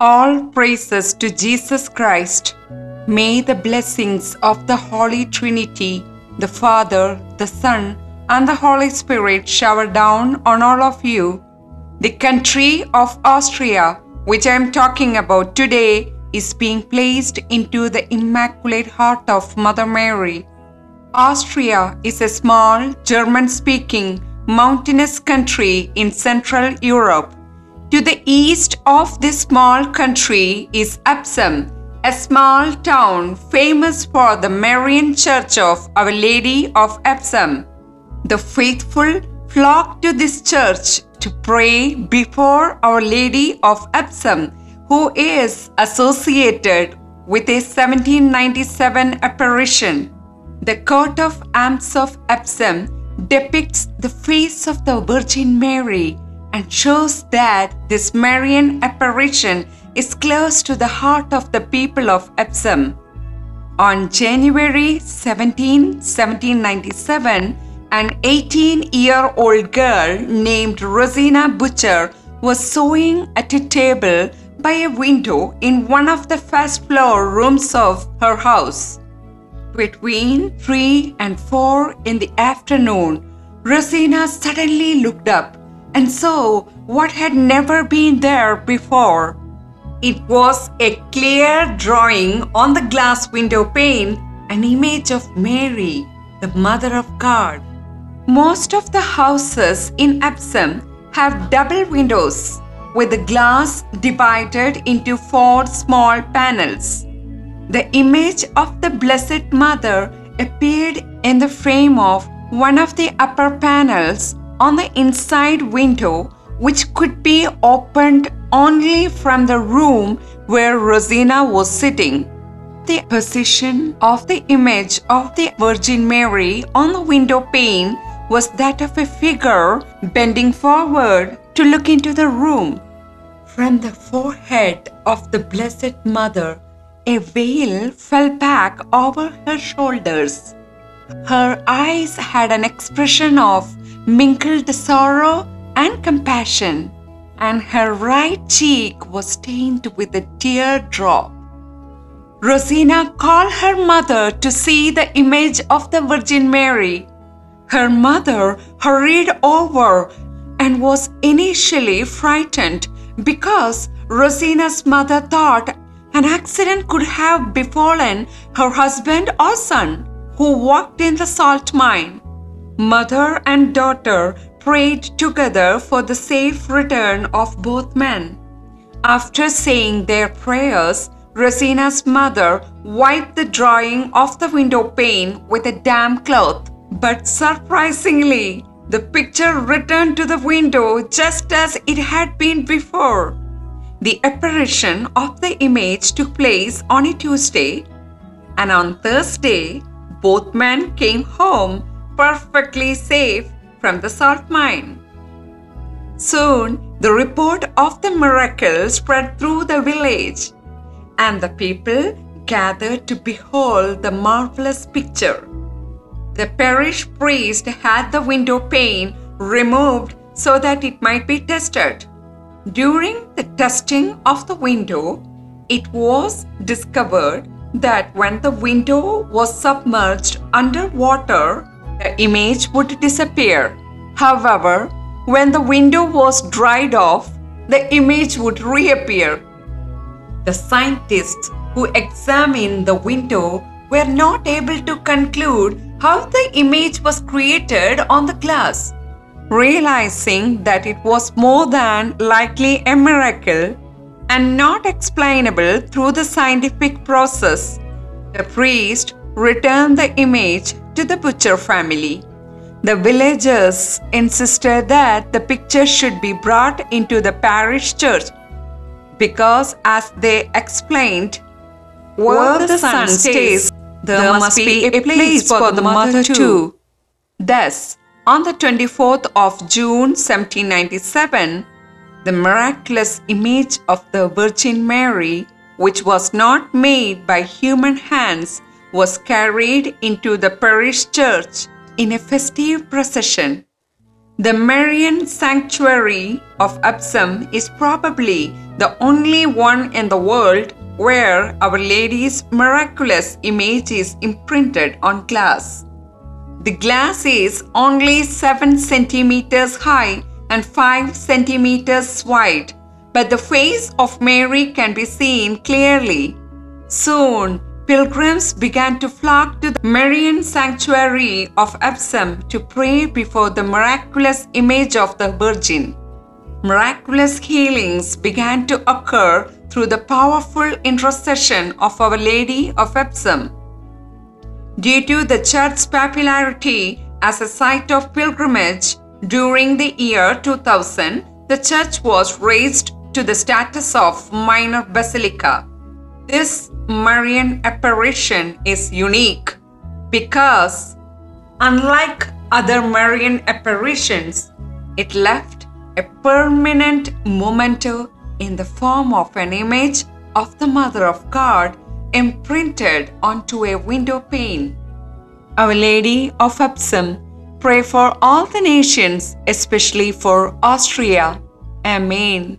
All praises to Jesus Christ. May the blessings of the Holy Trinity, the Father, the Son, and the Holy Spirit shower down on all of you. The country of Austria, which I am talking about today, is being placed into the Immaculate Heart of Mother Mary. Austria is a small German speaking mountainous country in Central Europe. To the east of this small country is Absam, a small town famous for the Marian Church of Our Lady of Absam. The faithful flock to this church to pray before Our Lady of Absam, who is associated with a 1797 apparition. The coat of arms of Absam depicts the face of the Virgin Mary and shows that this Marian apparition is close to the heart of the people of Absam. On January 17, 1797, an 18 year old girl named Rosina Buecher was sewing at a table by a window in one of the first floor rooms of her house. Between 3 and 4 in the afternoon, Rosina suddenly looked up and so, what had never been there before. It was a clear drawing on the glass window pane, an image of Mary, the Mother of God. Most of the houses in Absam have double windows with the glass divided into four small panels. The image of the Blessed Mother appeared in the frame of one of the upper panels on the inside window, which could be opened only from the room where Rosina was sitting. The position of the image of the Virgin Mary on the window pane was that of a figure bending forward to look into the room. From the forehead of the Blessed Mother, a veil fell back over her shoulders. Her eyes had an expression of mingled the sorrow and compassion, and her right cheek was stained with a teardrop. Rosina called her mother to see the image of the Virgin Mary. Her mother hurried over and was initially frightened because Rosina's mother thought an accident could have befallen her husband or son who worked in the salt mine. Mother and daughter prayed together for the safe return of both men. After saying their prayers, Rosina's mother wiped the drawing off the window pane with a damp cloth. But surprisingly, the picture returned to the window just as it had been before. The apparition of the image took place on a Tuesday, and on Thursday, both men came home perfectly safe from the salt mine. Soon, the report of the miracle spread through the village, and the people gathered to behold the marvelous picture. The parish priest had the window pane removed so that it might be tested. During the testing of the window, it was discovered that when the window was submerged under water, the image would disappear. However, when the window was dried off, the image would reappear. The scientists who examined the window were not able to conclude how the image was created on the glass. Realizing that it was more than likely a miracle and not explainable through the scientific process, the priest returned the image to the Buecher family. The villagers insisted that the picture should be brought into the parish church because, as they explained, where the son stays, there must be a place for the mother too. Thus, on the 24th of June 1797, the miraculous image of the Virgin Mary, which was not made by human hands, was carried into the parish church in a festive procession. The Marian sanctuary of Absam is probably the only one in the world where Our Lady's miraculous image is imprinted on glass. The glass is only 7 centimeters high and 5 centimeters wide, but the face of Mary can be seen clearly. Soon, pilgrims began to flock to the Marian sanctuary of Absam to pray before the miraculous image of the Virgin. Miraculous healings began to occur through the powerful intercession of Our Lady of Absam. Due to the church's popularity as a site of pilgrimage during the year 2000, the church was raised to the status of minor basilica. This Marian apparition is unique because, unlike other Marian apparitions, it left a permanent memento in the form of an image of the Mother of God imprinted onto a window pane. Our Lady of Absam, pray for all the nations, especially for Austria. Amen.